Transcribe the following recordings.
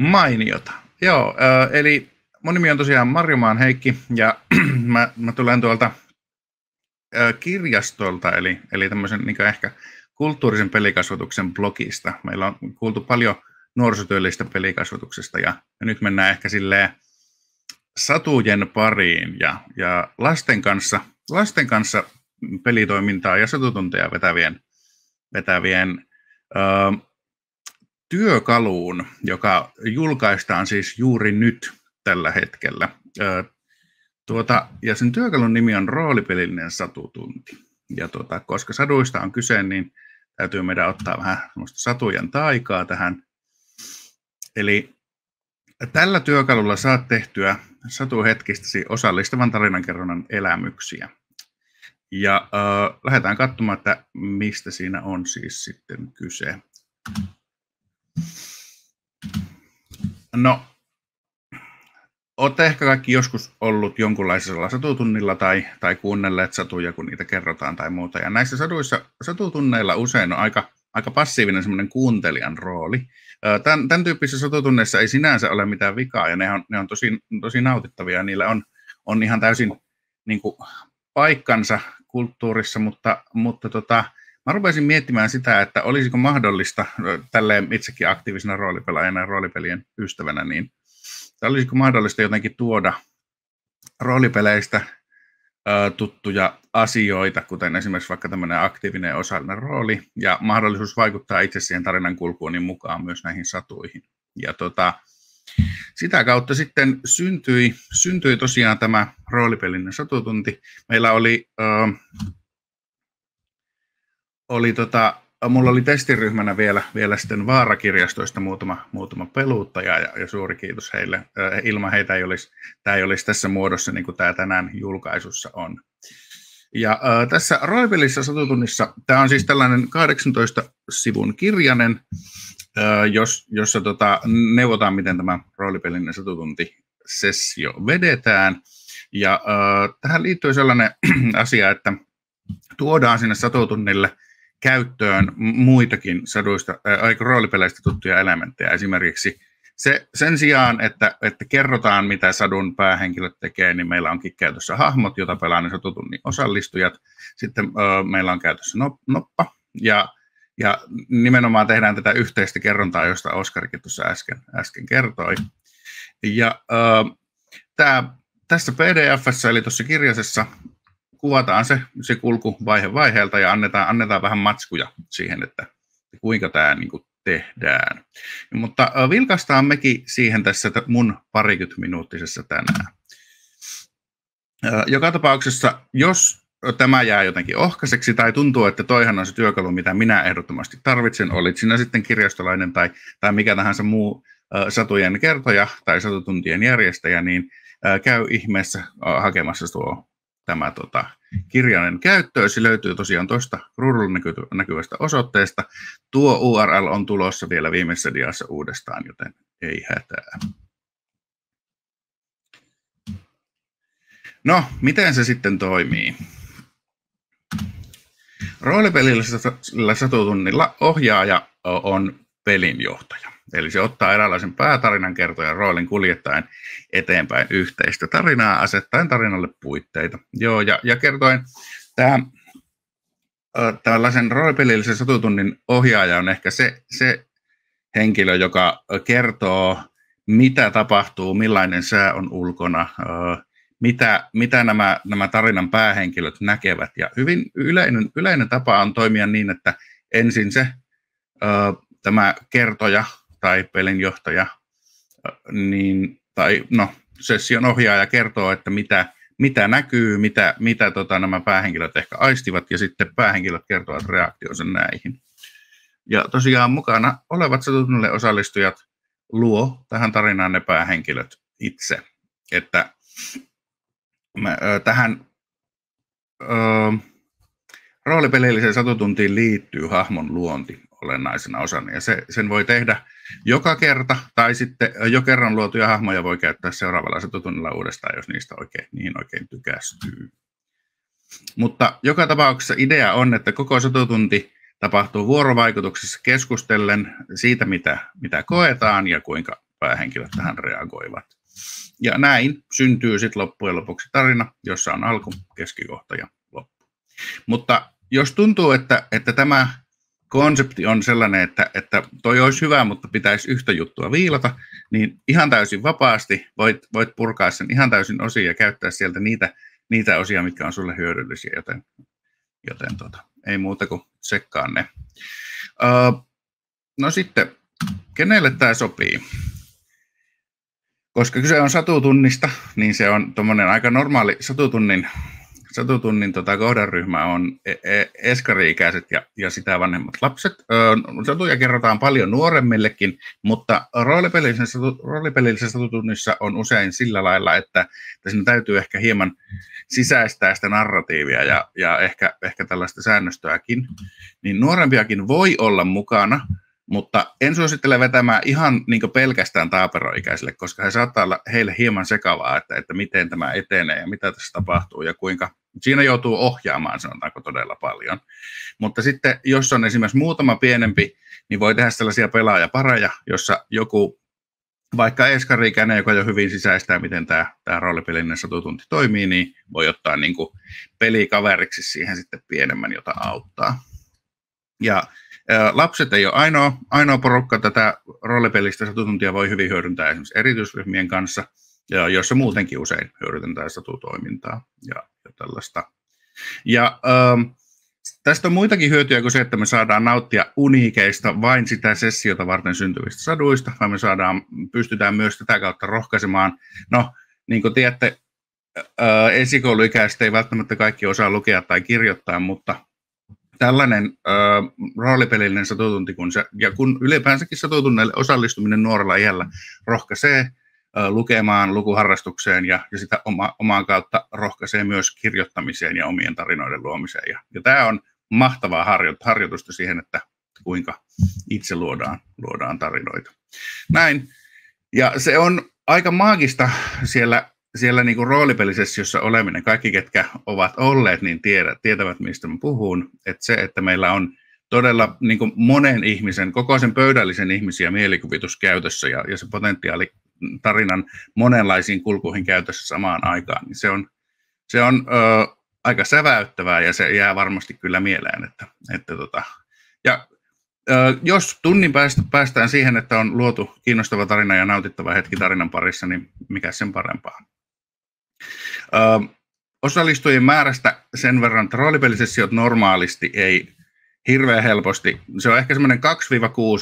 Mainiota. Joo, äh, eli mun nimi on tosiaan Marjomaan Heikki ja mä, mä tulen tuolta äh, kirjastolta, eli, eli tämmöisen niin ehkä kulttuurisen pelikasvatuksen blogista. Meillä on kuultu paljon nuorisotyöllistä pelikasvatuksesta ja, ja nyt mennään ehkä silleen satujen pariin ja, ja lasten, kanssa, lasten kanssa pelitoimintaa ja satutunteja vetävien, vetävien työkaluun, joka julkaistaan siis juuri nyt tällä hetkellä. Tuota, ja sen työkalun nimi on roolipelillinen satutunti. Ja tuota, koska saduista on kyse, niin täytyy meidän ottaa vähän satujen taikaa tähän. Eli tällä työkalulla saat tehtyä satuhetkistäsi osallistavan tarinankerronnan elämyksiä. Ja äh, lähdetään katsomaan, että mistä siinä on siis sitten kyse. No, olette ehkä kaikki joskus ollut jonkunlaisella satutunnilla tai, tai kuunnelleet satuja, kun niitä kerrotaan tai muuta. Ja näissä saduissa, satutunneilla usein on aika, aika passiivinen semmoinen kuuntelijan rooli. Tämän, tämän tyyppisissä satutunneissa ei sinänsä ole mitään vikaa ja ne on, ne on tosi, tosi nautittavia ja niillä on, on ihan täysin niin kuin, paikkansa kulttuurissa, mutta, mutta tota, mä rupesin miettimään sitä, että olisiko mahdollista tälleen itsekin aktiivisena roolipelaajana ja roolipelien ystävänä, niin olisiko mahdollista jotenkin tuoda roolipeleistä tuttuja asioita, kuten esimerkiksi vaikka tämmöinen aktiivinen osallinen rooli ja mahdollisuus vaikuttaa itse siihen tarinan kulkuun niin mukaan myös näihin satuihin. Ja tota, sitä kautta sitten syntyi, syntyi tosiaan tämä roolipelinen satutunti. Meillä oli, äh, oli tota, mulla oli testiryhmänä vielä, vielä sitten Vaarakirjastoista muutama, muutama peluuttaja ja, ja suuri kiitos heille. Äh, ilman heitä ei olisi, tämä ei olisi tässä muodossa niin kuin tämä tänään julkaisussa on. Ja äh, tässä roolipelissä satutunnissa, tämä on siis tällainen 18 sivun kirjanen, jos, jossa tota, neuvotaan, miten tämä roolipelinen satutunti sessio vedetään. Ja äh, tähän liittyy sellainen asia, että tuodaan sinne satutunnille käyttöön muitakin saduista, äh, roolipeleistä tuttuja elementtejä. Esimerkiksi se, sen sijaan, että, että kerrotaan, mitä sadun päähenkilöt tekee, niin meillä onkin käytössä hahmot, joita pelaa ne satutunnin osallistujat. Sitten äh, meillä on käytössä noppa, ja ja nimenomaan tehdään tätä yhteistä kerrontaa, josta Oskarikin tuossa äsken, äsken kertoi. Ja äh, tää, tässä pdf eli tuossa kirjasessa kuvataan se, se kulku vaihe vaiheelta ja annetaan, annetaan vähän matskuja siihen, että kuinka tämä niin kuin tehdään. Mutta vilkaistaan mekin siihen tässä mun parikymmentä minuuttisessa tänään. Joka tapauksessa, jos tämä jää jotenkin ohkaiseksi tai tuntuu, että toihan on se työkalu, mitä minä ehdottomasti tarvitsen, olit sinä sitten kirjastolainen tai, tai mikä tahansa muu satujen kertoja tai satutuntien järjestäjä, niin käy ihmeessä hakemassa tuo tämä tota, kirjainen käyttöön. Se löytyy tosiaan tuosta ruudulla näkyvästä osoitteesta. Tuo URL on tulossa vielä viimeisessä diassa uudestaan, joten ei hätää. No, miten se sitten toimii? Roolipelillä satutunnilla ohjaaja on pelinjohtaja. Eli se ottaa eräänlaisen päätarinan kertojan roolin kuljettaen eteenpäin yhteistä tarinaa, asettaen tarinalle puitteita. Joo, ja, ja kertoen tämä tällaisen roolipelillisen satutunnin ohjaaja on ehkä se, se henkilö, joka kertoo, mitä tapahtuu, millainen sää on ulkona, mitä, mitä nämä, nämä tarinan päähenkilöt näkevät. Ja hyvin yleinen, yleinen tapa on toimia niin, että ensin se tämä kertoja tai pelinjohtaja niin, tai no, session ohjaaja kertoo, että mitä, mitä näkyy, mitä, mitä tota, nämä päähenkilöt ehkä aistivat, ja sitten päähenkilöt kertovat reaktionsa näihin. Ja tosiaan mukana olevat satutunnille osallistujat luo tähän tarinaan ne päähenkilöt itse. Että mä, ö, tähän ö, roolipelilliseen satutuntiin liittyy hahmon luonti olennaisena osana. Ja se, sen voi tehdä joka kerta, tai sitten jo kerran luotuja hahmoja voi käyttää seuraavalla satutunnilla uudestaan, jos niistä oikein, niin oikein tykästyy. Mutta joka tapauksessa idea on, että koko satutunti tapahtuu vuorovaikutuksessa keskustellen siitä, mitä, mitä koetaan ja kuinka päähenkilöt tähän reagoivat. Ja näin syntyy sitten loppujen lopuksi tarina, jossa on alku, keskikohta ja. Mutta jos tuntuu, että, että tämä konsepti on sellainen, että, että toi olisi hyvä, mutta pitäisi yhtä juttua viilata, niin ihan täysin vapaasti voit, voit purkaa sen ihan täysin osia ja käyttää sieltä niitä, niitä osia, mitkä on sulle hyödyllisiä, joten, joten tota, ei muuta kuin sekkaa ne. Uh, no sitten, kenelle tämä sopii? Koska kyse on satutunnista, niin se on tuommoinen aika normaali satutunnin satutunnin tota, kohderyhmä on e- e- eskari-ikäiset ja, ja sitä vanhemmat lapset. Satuja kerrotaan paljon nuoremmillekin, mutta roolipelillisessä, roolipelillisessä satutunnissa on usein sillä lailla, että, että siinä täytyy ehkä hieman sisäistää sitä narratiivia ja, ja ehkä, ehkä tällaista säännöstöäkin. Niin nuorempiakin voi olla mukana, mutta en suosittele vetämään ihan niin pelkästään taaperoikäisille, koska he saattaa olla heille hieman sekavaa, että, että miten tämä etenee ja mitä tässä tapahtuu ja kuinka. Siinä joutuu ohjaamaan, sanotaanko todella paljon. Mutta sitten, jos on esimerkiksi muutama pienempi, niin voi tehdä sellaisia pelaajapareja, jossa joku vaikka eskariikäinen, joka jo hyvin sisäistää, miten tämä, tämä roolipelinen satutunti toimii, niin voi ottaa niin kuin pelikaveriksi siihen sitten pienemmän, jota auttaa. Ja Lapset ei ole ainoa, ainoa porukka. Tätä roolipelistä satutuntia voi hyvin hyödyntää esimerkiksi erityisryhmien kanssa, ja jossa muutenkin usein hyödynnetään satutoimintaa ja, ja tällaista. Ja ähm, tästä on muitakin hyötyjä kuin se, että me saadaan nauttia uniikeista vain sitä sessiota varten syntyvistä saduista, vaan me saadaan, pystytään myös tätä kautta rohkaisemaan. No, niin kuin tiedätte, esikouluikäiset ei välttämättä kaikki osaa lukea tai kirjoittaa, mutta tällainen äh, roolipelillinen satutunti, kun se, ja kun ylipäänsäkin satutunneille osallistuminen nuorella iällä rohkaisee äh, lukemaan, lukuharrastukseen ja, ja sitä oma, omaan kautta rohkaisee myös kirjoittamiseen ja omien tarinoiden luomiseen. Ja, ja tämä on mahtavaa harjoitusta siihen, että kuinka itse luodaan, luodaan tarinoita. Näin. Ja se on aika maagista siellä siellä niin roolipelisessiossa oleminen, kaikki ketkä ovat olleet, niin tiedät, tietävät, mistä mä puhun. Että se, että meillä on todella niin monen ihmisen, koko sen pöydällisen ihmisiä mielikuvitus käytössä ja, ja se potentiaali tarinan monenlaisiin kulkuihin käytössä samaan aikaan, niin se on, se on ö, aika säväyttävää ja se jää varmasti kyllä mieleen. Että, että tota, ja ö, jos tunnin päästä päästään siihen, että on luotu kiinnostava tarina ja nautittava hetki tarinan parissa, niin mikä sen parempaa. Ö, osallistujien määrästä sen verran, että roolipelisessiot normaalisti ei hirveän helposti, se on ehkä semmoinen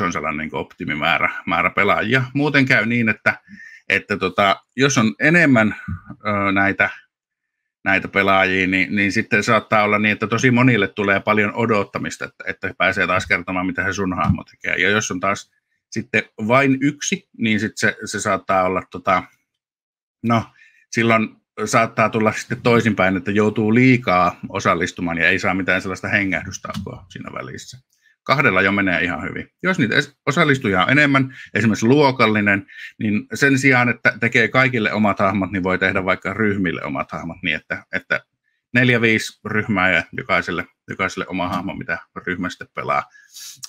2-6 on sellainen niin optimimäärä määrä pelaajia. Muuten käy niin, että, että tota, jos on enemmän ö, näitä, näitä pelaajia, niin, niin sitten saattaa olla niin, että tosi monille tulee paljon odottamista, että, että pääsee taas kertomaan, mitä he sun hahmo tekee. Ja jos on taas sitten vain yksi, niin sitten se, se saattaa olla, tota, no silloin saattaa tulla sitten toisinpäin, että joutuu liikaa osallistumaan ja ei saa mitään sellaista hengähdystaukoa siinä välissä. Kahdella jo menee ihan hyvin. Jos niitä osallistujia on enemmän, esimerkiksi luokallinen, niin sen sijaan, että tekee kaikille omat hahmot, niin voi tehdä vaikka ryhmille omat hahmot niin, että, että neljä, viisi ryhmää ja jokaiselle, jokaiselle oma hahmo, mitä ryhmä sitten pelaa.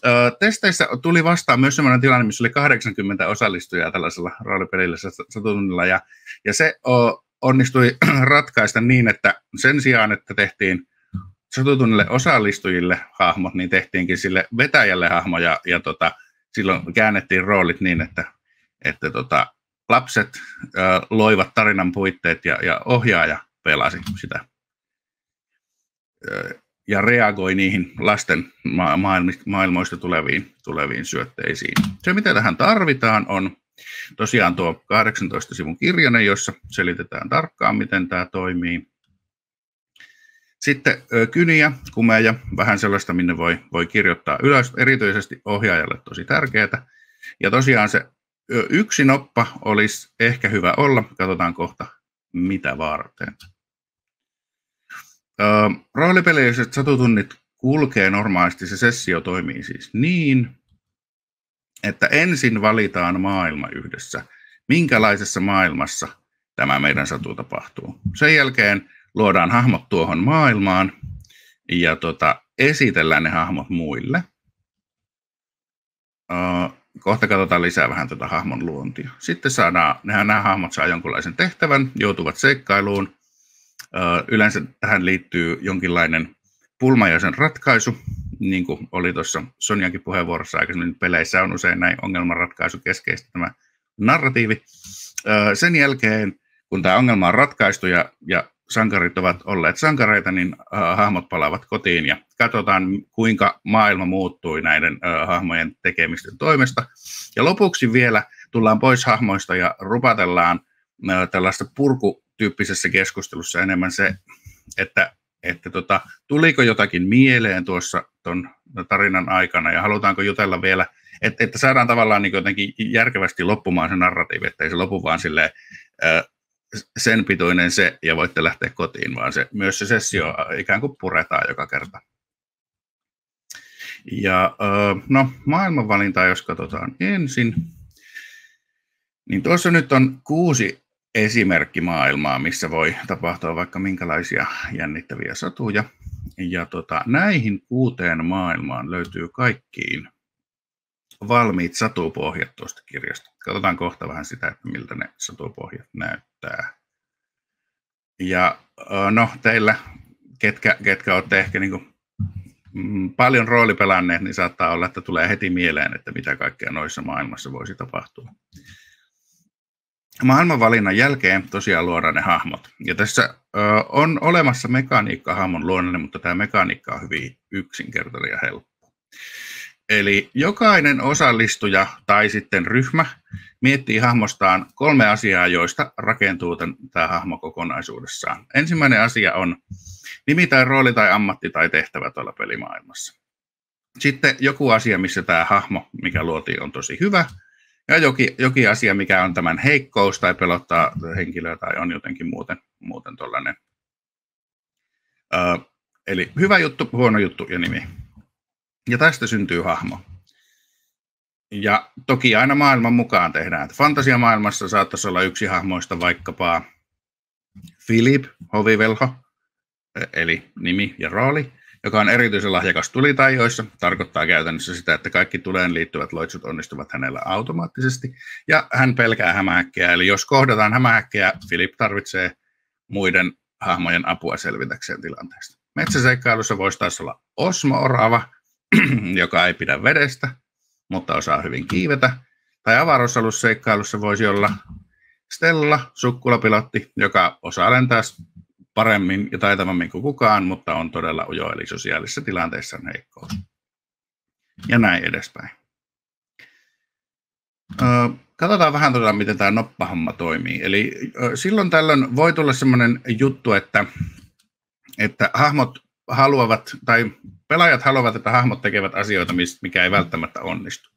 Ö, testeissä tuli vastaan myös sellainen tilanne, missä oli 80 osallistujaa tällaisella roolipelillä satutunnilla, ja, ja se o, onnistui ratkaista niin, että sen sijaan, että tehtiin sotutunnille osallistujille hahmot, niin tehtiinkin sille vetäjälle hahmo ja, ja tota, silloin käännettiin roolit niin, että, että tota, lapset ö, loivat tarinan puitteet ja, ja ohjaaja pelasi sitä ja reagoi niihin lasten ma- maailmoista tuleviin, tuleviin syötteisiin. Se, mitä tähän tarvitaan, on Tosiaan tuo 18 sivun kirjanen, jossa selitetään tarkkaan, miten tämä toimii. Sitten kyniä, kumeja, vähän sellaista, minne voi, voi kirjoittaa ylös, erityisesti ohjaajalle tosi tärkeää. Ja tosiaan se yksi noppa olisi ehkä hyvä olla, katsotaan kohta mitä varten. Roolipelilliset satutunnit kulkee normaalisti, se sessio toimii siis niin, että ensin valitaan maailma yhdessä. Minkälaisessa maailmassa tämä meidän satu tapahtuu. Sen jälkeen luodaan hahmot tuohon maailmaan ja tota, esitellään ne hahmot muille. kohta katsotaan lisää vähän tuota hahmon luontia. Sitten saadaan, nehän nämä hahmot saa jonkunlaisen tehtävän, joutuvat seikkailuun. Yleensä tähän liittyy jonkinlainen pulmajaisen ratkaisu, niin kuin oli tuossa Sonjankin puheenvuorossa aikaisemmin, peleissä on usein näin ongelmanratkaisu keskeistä tämä narratiivi. Sen jälkeen, kun tämä ongelma on ratkaistu ja, ja sankarit ovat olleet sankareita, niin hahmot palaavat kotiin ja katsotaan, kuinka maailma muuttui näiden hahmojen tekemisten toimesta. Ja lopuksi vielä tullaan pois hahmoista ja rupatellaan tällaista purkutyyppisessä keskustelussa enemmän se, että että tota, tuliko jotakin mieleen tuossa ton tarinan aikana ja halutaanko jutella vielä, että, että saadaan tavallaan niin jotenkin järkevästi loppumaan se narratiivi, että ei se lopu vaan silleen, sen pituinen se ja voitte lähteä kotiin, vaan se, myös se sessio ikään kuin puretaan joka kerta. Ja no, maailmanvalintaa, jos katsotaan ensin, niin tuossa nyt on kuusi esimerkkimaailmaa, missä voi tapahtua vaikka minkälaisia jännittäviä satuja. Ja tota, näihin kuuteen maailmaan löytyy kaikkiin valmiit satupohjat tuosta kirjasta. Katsotaan kohta vähän sitä, että miltä ne satupohjat näyttää. Ja no, teillä, ketkä, ketkä olette ehkä niin kuin, mm, paljon roolipelanneet, niin saattaa olla, että tulee heti mieleen, että mitä kaikkea noissa maailmassa voisi tapahtua maailmanvalinnan jälkeen tosiaan luodaan ne hahmot. Ja tässä ö, on olemassa mekaniikka hahmon luonnolle, mutta tämä mekaniikka on hyvin yksinkertainen ja helppo. Eli jokainen osallistuja tai sitten ryhmä miettii hahmostaan kolme asiaa, joista rakentuu tämä hahmo kokonaisuudessaan. Ensimmäinen asia on nimi tai rooli tai ammatti tai tehtävä tuolla pelimaailmassa. Sitten joku asia, missä tämä hahmo, mikä luotiin, on tosi hyvä – ja jokin, jokin asia, mikä on tämän heikkous tai pelottaa henkilöä tai on jotenkin muuten, muuten tuollainen. Ö, eli hyvä juttu, huono juttu ja nimi. Ja tästä syntyy hahmo. Ja toki aina maailman mukaan tehdään. Että fantasiamaailmassa saattaisi olla yksi hahmoista vaikkapa Philip, hovivelho, e, eli nimi ja rooli joka on erityisen lahjakas tulitaijoissa, tarkoittaa käytännössä sitä, että kaikki tuleen liittyvät loitsut onnistuvat hänellä automaattisesti, ja hän pelkää hämähäkkiä, eli jos kohdataan hämähäkkiä, Filip tarvitsee muiden hahmojen apua selvitäkseen tilanteesta. Metsäseikkailussa voisi taas olla Osmo-orava, joka ei pidä vedestä, mutta osaa hyvin kiivetä, tai avaruusalusseikkailussa voisi olla Stella, sukkulapilotti, joka osaa lentää paremmin ja taitavammin kuin kukaan, mutta on todella ujo, eli sosiaalisessa tilanteessa on heikkous. Ja näin edespäin. Katsotaan vähän tuota, miten tämä noppahomma toimii. Eli silloin tällöin voi tulla sellainen juttu, että, että hahmot haluavat, tai pelaajat haluavat, että hahmot tekevät asioita, mikä ei välttämättä onnistu.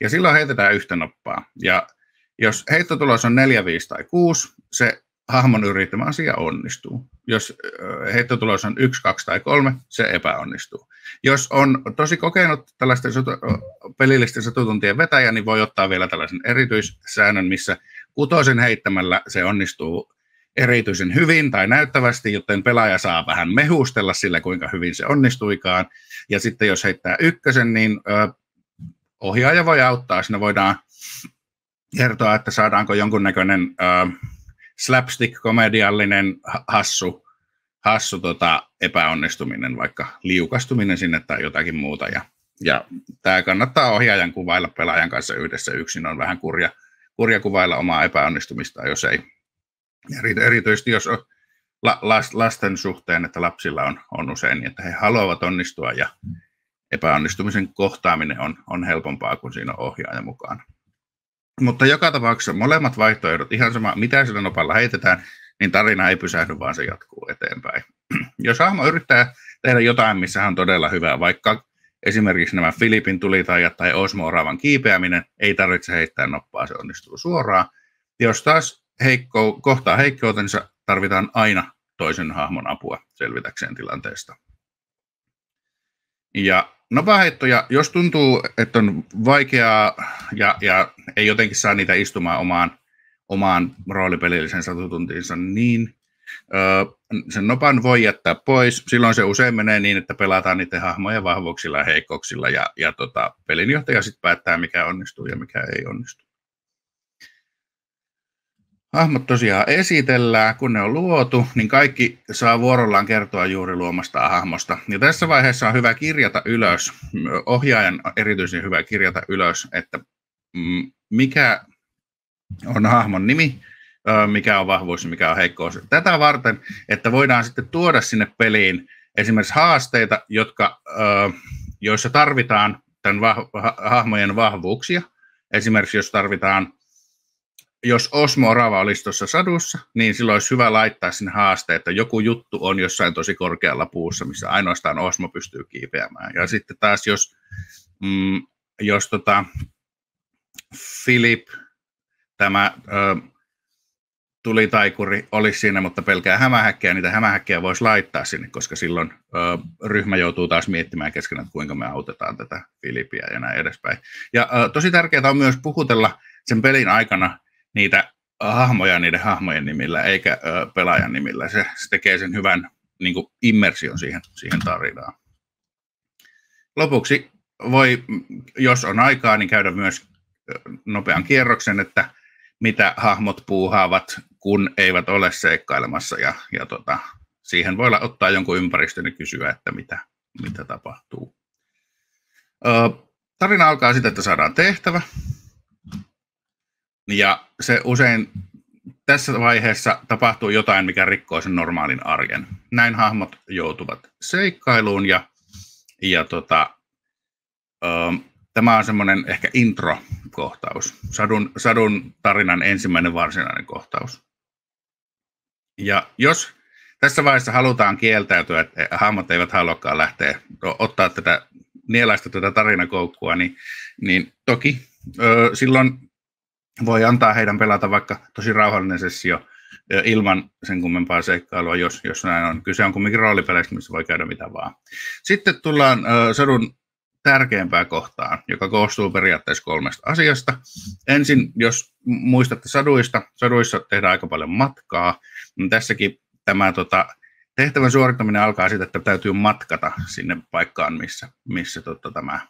Ja silloin heitetään yhtä noppaa. Ja jos heittotulos on 4, 5 tai 6, se hahmon yrittämä asia onnistuu. Jos heittotulos on 1, 2 tai 3, se epäonnistuu. Jos on tosi kokenut tällaisten pelillisten satutuntien vetäjä, niin voi ottaa vielä tällaisen erityissäännön, missä kutosen heittämällä se onnistuu erityisen hyvin tai näyttävästi, joten pelaaja saa vähän mehustella sillä, kuinka hyvin se onnistuikaan. Ja sitten jos heittää ykkösen, niin ohjaaja voi auttaa. Siinä voidaan kertoa, että saadaanko jonkunnäköinen slapstick-komediallinen hassu, hassu tota, epäonnistuminen, vaikka liukastuminen sinne tai jotakin muuta. Ja, ja tämä kannattaa ohjaajan kuvailla pelaajan kanssa yhdessä yksin, on vähän kurja, kurja kuvailla omaa epäonnistumista, jos ei. Erityisesti jos on lasten suhteen, että lapsilla on, on usein niin, että he haluavat onnistua ja epäonnistumisen kohtaaminen on, on helpompaa, kuin siinä on ohjaaja mukaan. Mutta joka tapauksessa molemmat vaihtoehdot, ihan sama mitä sillä nopalla heitetään, niin tarina ei pysähdy, vaan se jatkuu eteenpäin. Jos hahmo yrittää tehdä jotain, missä hän on todella hyvä, vaikka esimerkiksi nämä Filipin tulitajat tai Osmo-oravan kiipeäminen, ei tarvitse heittää noppaa, se onnistuu suoraan. Jos taas heikko, kohtaa heikkoutensa, tarvitaan aina toisen hahmon apua selvitäkseen tilanteesta. Ja nopeaheittoja, jos tuntuu, että on vaikeaa ja, ja ei jotenkin saa niitä istumaan omaan, omaan roolipelillisen satutuntiinsa, niin sen nopan voi jättää pois. Silloin se usein menee niin, että pelataan niiden hahmojen vahvuuksilla ja heikkouksilla ja, ja tota, pelinjohtaja sitten päättää, mikä onnistuu ja mikä ei onnistu. Hahmot tosiaan esitellään, kun ne on luotu, niin kaikki saa vuorollaan kertoa juuri luomasta hahmosta. Ja tässä vaiheessa on hyvä kirjata ylös, ohjaajan erityisen hyvä kirjata ylös, että mm, mikä on hahmon nimi, mikä on vahvuus ja mikä on heikkous. Tätä varten, että voidaan sitten tuoda sinne peliin esimerkiksi haasteita, jotka, joissa tarvitaan tämän hahmojen vahvuuksia. Esimerkiksi jos tarvitaan, jos Osmo Orava olisi tuossa sadussa, niin silloin olisi hyvä laittaa sinne haaste, että joku juttu on jossain tosi korkealla puussa, missä ainoastaan Osmo pystyy kiipeämään. Ja sitten taas jos, mm, jos tota, Philip, tämä ö, tulitaikuri olisi siinä, mutta pelkää hämähäkkejä, niitä hämähäkkejä voisi laittaa sinne, koska silloin ö, ryhmä joutuu taas miettimään keskenään, että kuinka me autetaan tätä Filippiä ja näin edespäin. Ja ö, tosi tärkeää on myös puhutella sen pelin aikana niitä hahmoja niiden hahmojen nimillä, eikä ö, pelaajan nimillä. Se, se tekee sen hyvän niin kuin immersion siihen, siihen tarinaan. Lopuksi voi, jos on aikaa, niin käydä myös nopean kierroksen, että mitä hahmot puuhaavat, kun eivät ole seikkailemassa ja, ja tota, siihen voi ottaa jonkun ympäristön ja kysyä, että mitä, mitä tapahtuu. Ö, tarina alkaa siitä, että saadaan tehtävä. Ja se usein tässä vaiheessa tapahtuu jotain, mikä rikkoo sen normaalin arjen. Näin hahmot joutuvat seikkailuun ja, ja tota, ö, tämä on semmoinen ehkä intro-kohtaus, sadun, sadun tarinan ensimmäinen varsinainen kohtaus. Ja jos tässä vaiheessa halutaan kieltäytyä, että hahmot eivät haluakaan lähteä ottaa tätä nielaista tätä tarinakoukkua, niin, niin toki ö, silloin voi antaa heidän pelata vaikka tosi rauhallinen sessio ilman sen kummempaa seikkailua, jos, jos näin on. Kyse on kumminkin roolipeleistä, missä voi käydä mitä vaan. Sitten tullaan sadun tärkeämpää kohtaan, joka koostuu periaatteessa kolmesta asiasta. Ensin, jos muistatte saduista, saduissa tehdään aika paljon matkaa, niin tässäkin tämä tota, tehtävän suorittaminen alkaa siitä, että täytyy matkata sinne paikkaan, missä, missä tota, tämä,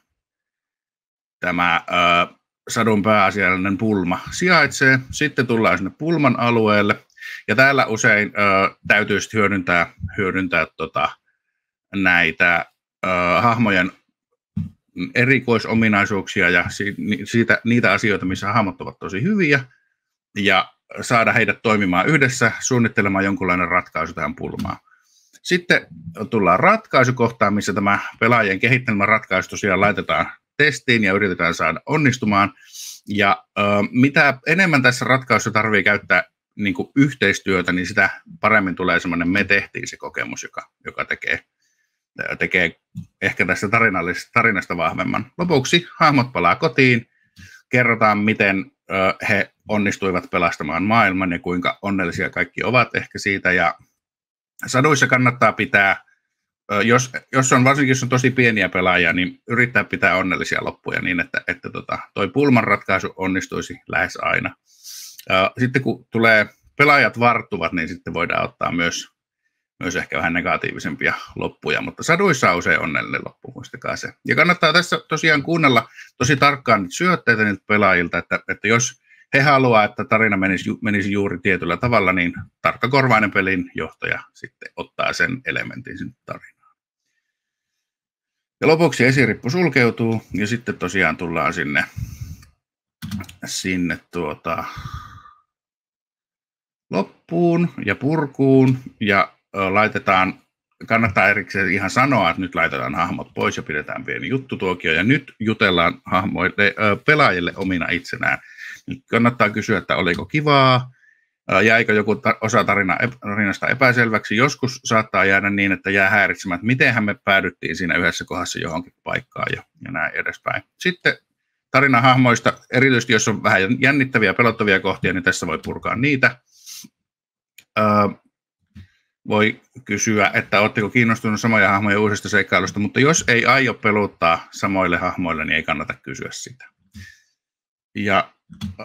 tämä ö, sadun pääasiallinen pulma sijaitsee. Sitten tullaan sinne pulman alueelle, ja täällä usein ö, täytyy hyödyntää, hyödyntää tota, näitä ö, hahmojen erikoisominaisuuksia ja siitä, niitä asioita, missä hahmot ovat tosi hyviä, ja saada heidät toimimaan yhdessä, suunnittelemaan jonkunlainen ratkaisu tähän pulmaan. Sitten tullaan ratkaisukohtaan, missä tämä pelaajien kehittelmän ratkaisu tosiaan laitetaan testiin ja yritetään saada onnistumaan. Ja ö, mitä enemmän tässä ratkaisussa tarvii käyttää niin kuin yhteistyötä, niin sitä paremmin tulee semmoinen me tehtiin se kokemus, joka, joka tekee tekee ehkä tästä tarinasta vahvemman. Lopuksi hahmot palaa kotiin, kerrotaan, miten he onnistuivat pelastamaan maailman ja kuinka onnellisia kaikki ovat ehkä siitä. Ja saduissa kannattaa pitää, jos, jos on varsinkin jos on tosi pieniä pelaajia, niin yrittää pitää onnellisia loppuja niin, että, että tota, toi pulman ratkaisu onnistuisi lähes aina. Sitten kun tulee pelaajat varttuvat, niin sitten voidaan ottaa myös myös ehkä vähän negatiivisempia loppuja, mutta saduissa on usein onnellinen loppu, muistakaa se. Ja kannattaa tässä tosiaan kuunnella tosi tarkkaan niitä syötteitä niiltä pelaajilta, että, että jos he haluaa, että tarina menisi, menisi juuri tietyllä tavalla, niin tarkkakorvainen pelin johtaja sitten ottaa sen elementin sinne tarinaan. Ja lopuksi esirippu sulkeutuu ja sitten tosiaan tullaan sinne, sinne tuota, loppuun ja purkuun ja laitetaan, kannattaa erikseen ihan sanoa, että nyt laitetaan hahmot pois ja pidetään pieni juttutuokio ja nyt jutellaan hahmoille, pelaajille omina itsenään. Nyt kannattaa kysyä, että oliko kivaa, jäikö joku osa tarina, tarinasta epäselväksi. Joskus saattaa jäädä niin, että jää häiritsemään, että mitenhän me päädyttiin siinä yhdessä kohdassa johonkin paikkaan ja, ja näin edespäin. Sitten tarinahahmoista, erityisesti jos on vähän jännittäviä, pelottavia kohtia, niin tässä voi purkaa niitä voi kysyä, että oletteko kiinnostunut samoja hahmoja uusista seikkailusta, mutta jos ei aio peluttaa samoille hahmoille, niin ei kannata kysyä sitä. Ja ö,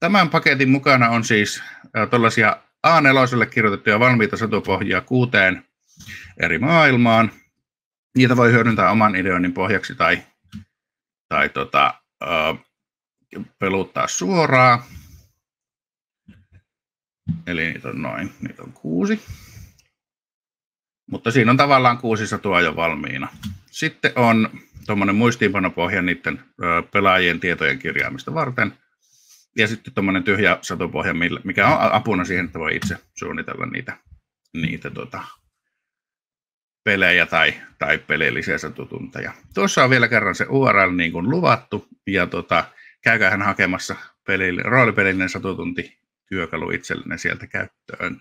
tämän paketin mukana on siis tällaisia A4 kirjoitettuja valmiita satupohjia kuuteen eri maailmaan. Niitä voi hyödyntää oman ideoinnin pohjaksi tai, tai tota, ö, peluttaa suoraan. Eli niitä on noin, niitä on kuusi. Mutta siinä on tavallaan kuusi satua jo valmiina. Sitten on tuommoinen muistiinpanopohja niiden pelaajien tietojen kirjaamista varten. Ja sitten tuommoinen tyhjä satupohja, mikä on apuna siihen, että voi itse suunnitella niitä, niitä tota, pelejä tai, tai pelillisiä satutunteja. Tuossa on vielä kerran se URL niin kuin luvattu, ja tota, käykää hän hakemassa pelille, roolipelillinen satutunti työkalu itsellenne sieltä käyttöön.